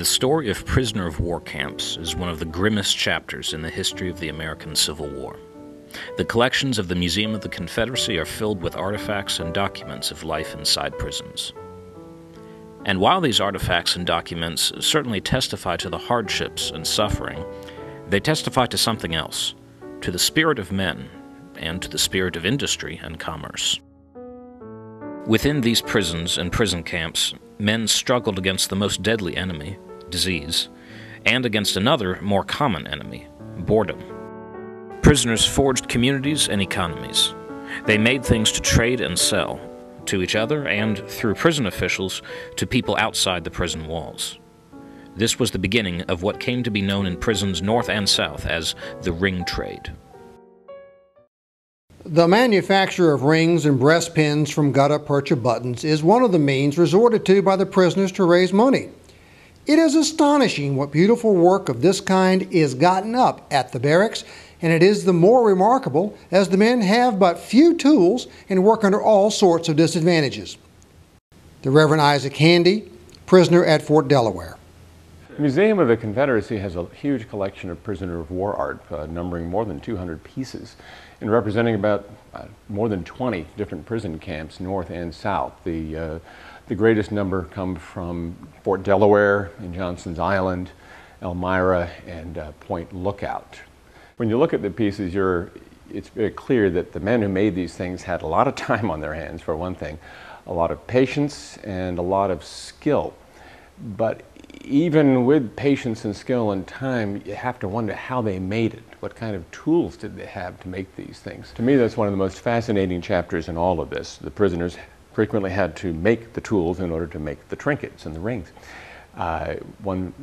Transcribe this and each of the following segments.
The story of prisoner of war camps is one of the grimmest chapters in the history of the American Civil War. The collections of the Museum of the Confederacy are filled with artifacts and documents of life inside prisons. And while these artifacts and documents certainly testify to the hardships and suffering, they testify to something else to the spirit of men and to the spirit of industry and commerce. Within these prisons and prison camps, men struggled against the most deadly enemy, disease, and against another, more common enemy, boredom. Prisoners forged communities and economies. They made things to trade and sell, to each other and, through prison officials, to people outside the prison walls. This was the beginning of what came to be known in prisons north and south as the ring trade. The manufacture of rings and breast pins from gutta percha buttons is one of the means resorted to by the prisoners to raise money. It is astonishing what beautiful work of this kind is gotten up at the barracks, and it is the more remarkable as the men have but few tools and work under all sorts of disadvantages. The Reverend Isaac Handy, prisoner at Fort Delaware. The Museum of the Confederacy has a huge collection of prisoner of war art, uh, numbering more than 200 pieces and representing about uh, more than 20 different prison camps, north and south. The, uh, the greatest number come from Fort Delaware in Johnson's Island, Elmira, and uh, Point Lookout. When you look at the pieces, you're, it's very clear that the men who made these things had a lot of time on their hands, for one thing, a lot of patience and a lot of skill. But even with patience and skill and time, you have to wonder how they made it. What kind of tools did they have to make these things? To me, that's one of the most fascinating chapters in all of this. The prisoners frequently had to make the tools in order to make the trinkets and the rings. Uh, one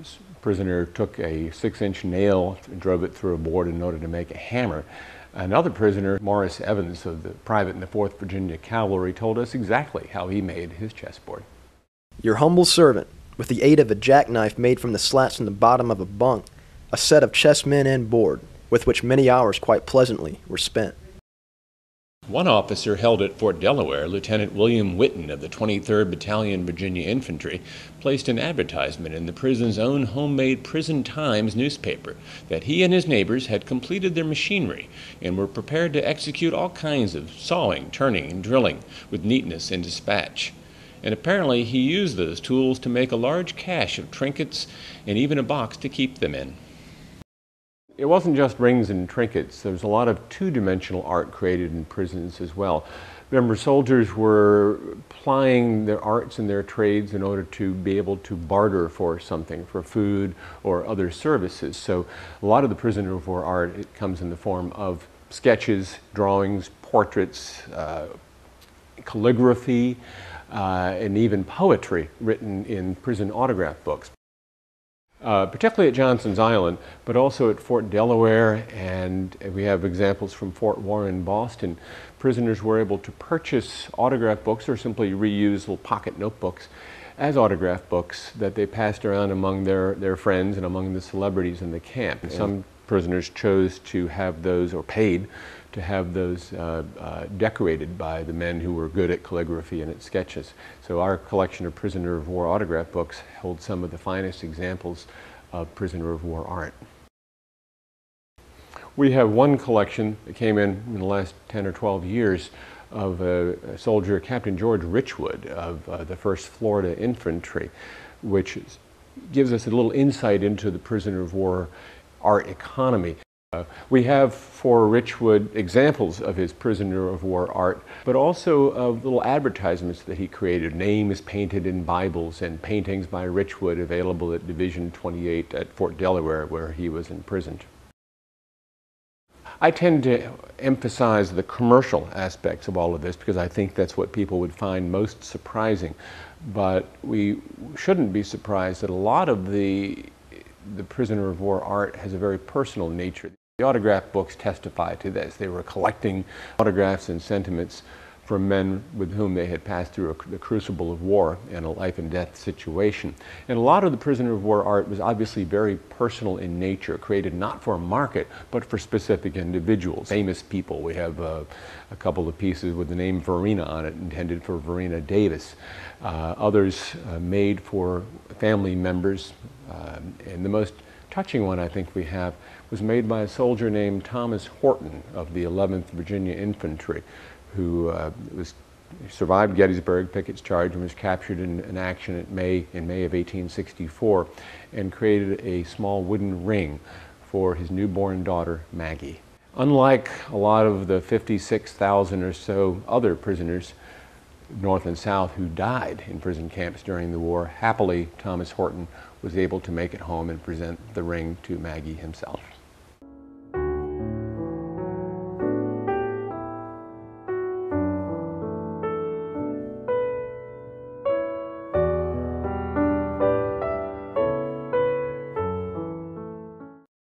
prisoner took a six inch nail drove it through a board in order to make a hammer. Another prisoner, Morris Evans, of the private in the 4th Virginia Cavalry, told us exactly how he made his chessboard. Your humble servant, with the aid of a jackknife made from the slats in the bottom of a bunk, a set of chessmen and board, with which many hours quite pleasantly were spent. One officer held at Fort Delaware, Lieutenant William Whitten of the 23rd Battalion Virginia Infantry, placed an advertisement in the prison's own homemade Prison Times newspaper that he and his neighbors had completed their machinery and were prepared to execute all kinds of sawing, turning, and drilling with neatness and dispatch and apparently he used those tools to make a large cache of trinkets and even a box to keep them in. It wasn't just rings and trinkets. There was a lot of two-dimensional art created in prisons as well. Remember, soldiers were plying their arts and their trades in order to be able to barter for something, for food or other services. So a lot of the prisoner of war art, it comes in the form of sketches, drawings, portraits, uh, calligraphy, uh, and even poetry written in prison autograph books. Uh, particularly at Johnson's Island, but also at Fort Delaware, and we have examples from Fort Warren, Boston. Prisoners were able to purchase autograph books or simply reuse little pocket notebooks as autograph books that they passed around among their, their friends and among the celebrities in the camp. Yeah. Some prisoners chose to have those or paid to have those uh, uh, decorated by the men who were good at calligraphy and at sketches. So our collection of prisoner of war autograph books holds some of the finest examples of prisoner of war art. We have one collection that came in in the last 10 or 12 years of a, soldier, Captain George Richwood of uh, the 1st Florida Infantry, which gives us a little insight into the prisoner of war art economy. Uh, we have for Richwood examples of his prisoner of war art, but also of little advertisements that he created, names painted in Bibles and paintings by Richwood available at Division 28 at Fort Delaware where he was imprisoned. I tend to emphasize the commercial aspects of all of this because I think that's what people would find most surprising. But we shouldn't be surprised that a lot of the the prisoner of war art has a very personal nature. The autograph books testify to this. They were collecting autographs and sentiments from men with whom they had passed through a, the crucible of war and a life and death situation. And a lot of the prisoner of war art was obviously very personal in nature, created not for a market, but for specific individuals, famous people. We have uh, a couple of pieces with the name Varina on it, intended for Varina Davis. Uh, others uh, made for family members. Um, and the most touching one I think we have was made by a soldier named Thomas Horton of the 11th Virginia Infantry who uh, was survived Gettysburg, Pickett's charge, and was captured in an action May, in May of 1864 and created a small wooden ring for his newborn daughter, Maggie. Unlike a lot of the 56,000 or so other prisoners, North and South, who died in prison camps during the war, happily Thomas Horton was able to make it home and present the ring to Maggie himself.